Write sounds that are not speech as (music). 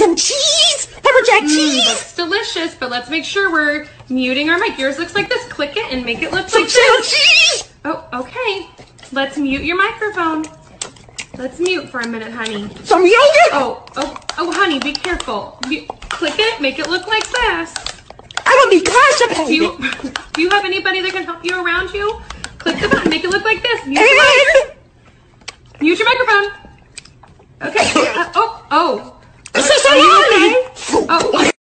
some cheese, pepper jack Mm, cheese. looks delicious, but let's make sure we're muting our mic. Yours looks like this. Click it and make it look Some like this. cheese. Oh, okay. Let's mute your microphone. Let's mute for a minute, honey. Some yogurt. Oh, oh, oh, honey, be careful. You, click it, make it look like this. I will be Do constipated. you, (laughs) do you have anybody that can help you around you? Click the button, make it look like this. Mute your, (laughs) mute your microphone. Okay. (laughs) ¡Eso es ¿eh? horrible!